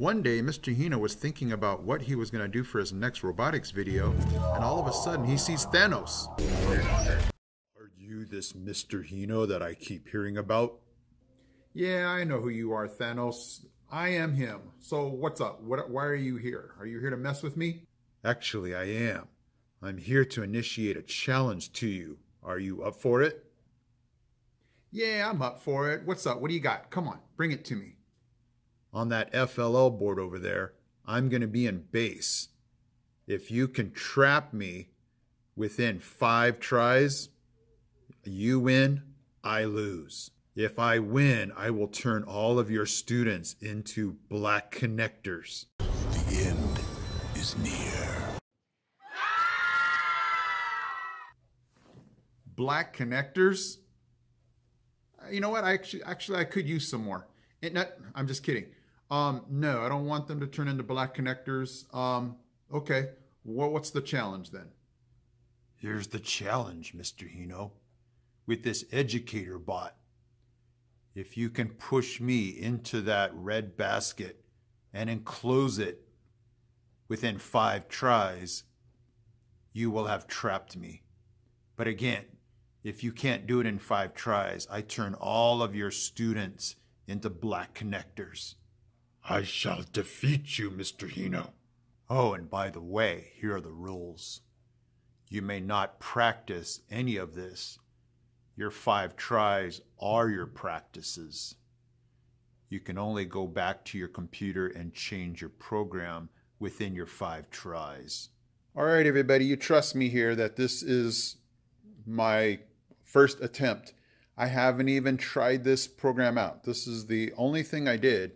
One day, Mr. Hino was thinking about what he was going to do for his next robotics video, and all of a sudden he sees Thanos. Are you this Mr. Hino that I keep hearing about? Yeah, I know who you are, Thanos. I am him. So what's up? What, why are you here? Are you here to mess with me? Actually, I am. I'm here to initiate a challenge to you. Are you up for it? Yeah, I'm up for it. What's up? What do you got? Come on, bring it to me. On that FLL board over there, I'm going to be in base. If you can trap me within five tries, you win, I lose. If I win, I will turn all of your students into black connectors. The end is near. Black connectors? You know what? I actually, actually, I could use some more. It not, I'm just kidding. Um, no, I don't want them to turn into black connectors. Um, okay. What, what's the challenge then? Here's the challenge, Mr. Hino. With this educator bot, if you can push me into that red basket and enclose it within five tries, you will have trapped me. But again, if you can't do it in five tries, I turn all of your students into black connectors. I shall defeat you, Mr. Hino. Oh, and by the way, here are the rules. You may not practice any of this. Your five tries are your practices. You can only go back to your computer and change your program within your five tries. All right, everybody, you trust me here that this is my first attempt. I haven't even tried this program out. This is the only thing I did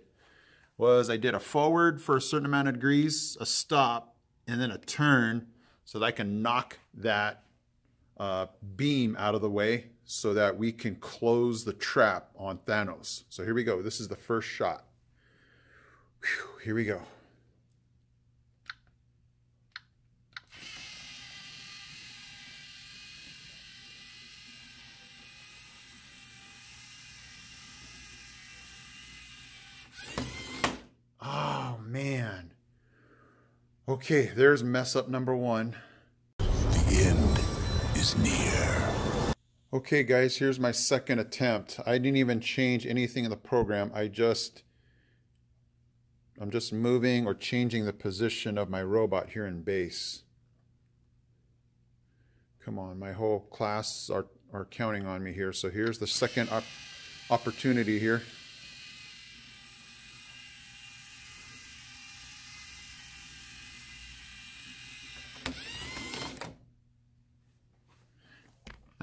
was I did a forward for a certain amount of degrees, a stop, and then a turn so that I can knock that uh, beam out of the way so that we can close the trap on Thanos. So here we go. This is the first shot. Whew, here we go. Oh, man. Okay, there's mess up number one. The end is near. Okay, guys, here's my second attempt. I didn't even change anything in the program. I just, I'm just moving or changing the position of my robot here in base. Come on, my whole class are, are counting on me here. So here's the second op opportunity here.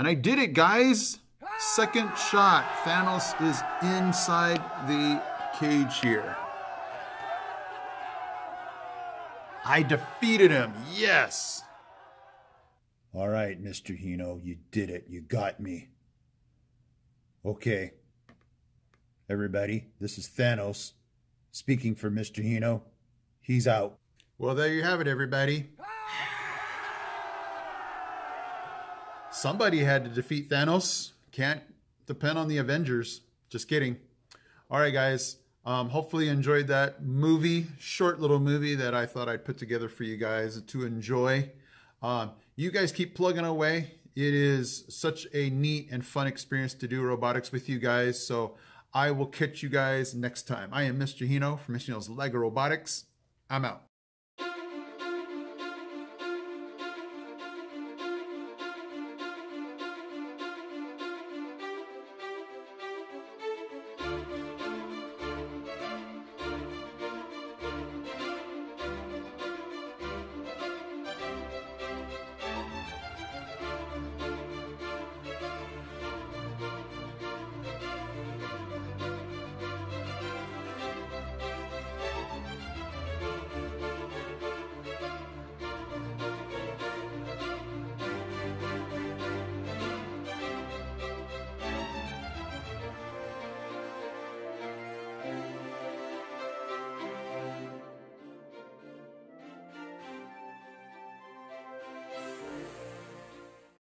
And I did it, guys. Second shot. Thanos is inside the cage here. I defeated him. Yes. All right, Mr. Hino, you did it. You got me. Okay. Everybody, this is Thanos speaking for Mr. Hino. He's out. Well, there you have it, everybody. Somebody had to defeat Thanos. Can't depend on the Avengers. Just kidding. All right, guys. Um, hopefully you enjoyed that movie, short little movie that I thought I'd put together for you guys to enjoy. Um, you guys keep plugging away. It is such a neat and fun experience to do robotics with you guys. So I will catch you guys next time. I am Mr. Hino from Mr. Hino's Lego Robotics. I'm out.